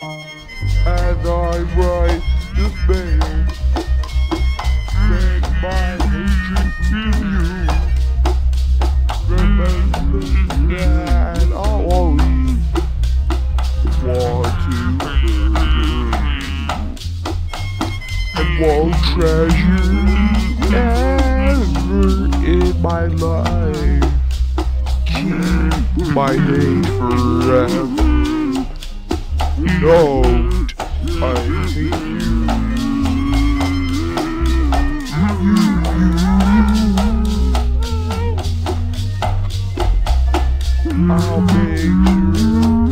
As I write this mail, send my hatred to you. Remember that I always want to murder. And won't treasure ever in my life. Keep my name forever. Don't I hate you. I'll make you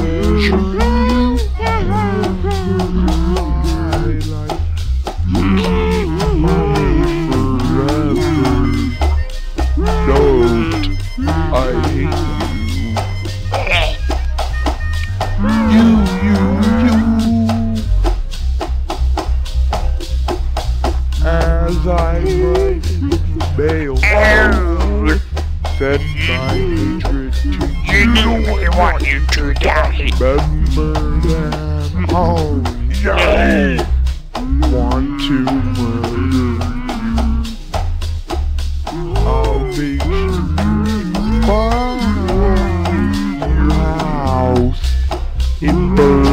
I hate you? You, you, you. As I write mail, send my hatred to you. You know we want you to die. Remember I always No. want to it down.